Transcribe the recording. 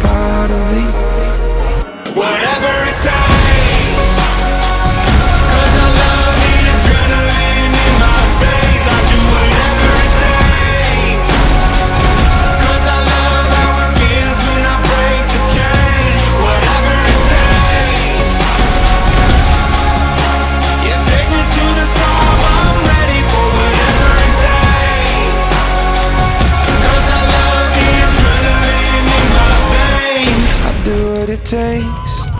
part of it takes